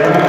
It's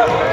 Woo!